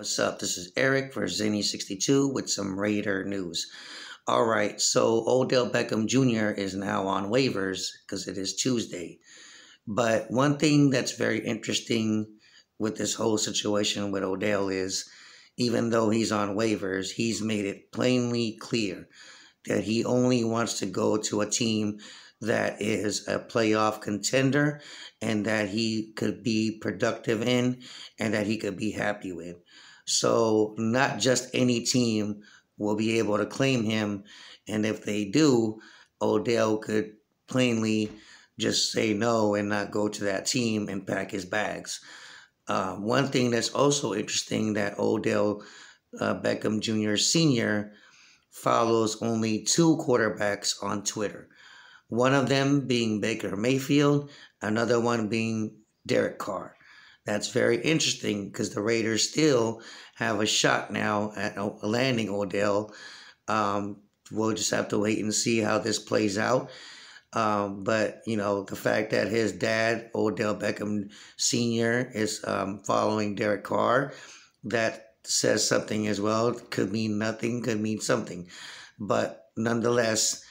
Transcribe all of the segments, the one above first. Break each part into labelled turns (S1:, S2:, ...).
S1: What's up? This is Eric for Zennie62 with some Raider news. All right, so Odell Beckham Jr. is now on waivers because it is Tuesday. But one thing that's very interesting with this whole situation with Odell is even though he's on waivers, he's made it plainly clear that he only wants to go to a team that is a playoff contender and that he could be productive in and that he could be happy with. So, not just any team will be able to claim him. And if they do, Odell could plainly just say no and not go to that team and pack his bags. Uh, one thing that's also interesting that Odell uh, Beckham Jr. Sr. follows only two quarterbacks on Twitter. One of them being Baker Mayfield, another one being Derek Carr. That's very interesting because the Raiders still have a shot now at landing Odell. Um, we'll just have to wait and see how this plays out. Um, but you know the fact that his dad Odell Beckham Sr. is um, following Derek Carr, that says something as well. Could mean nothing, could mean something, but nonetheless,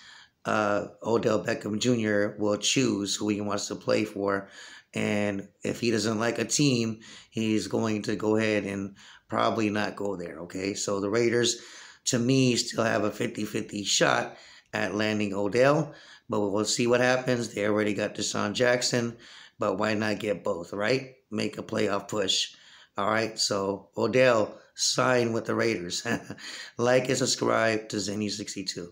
S1: uh, Odell Beckham Jr. will choose who he wants to play for and if he doesn't like a team, he's going to go ahead and probably not go there. Okay. So the Raiders, to me, still have a 50 50 shot at landing Odell, but we'll see what happens. They already got DeSean Jackson, but why not get both, right? Make a playoff push. All right. So Odell, sign with the Raiders. like and subscribe to Zennie62.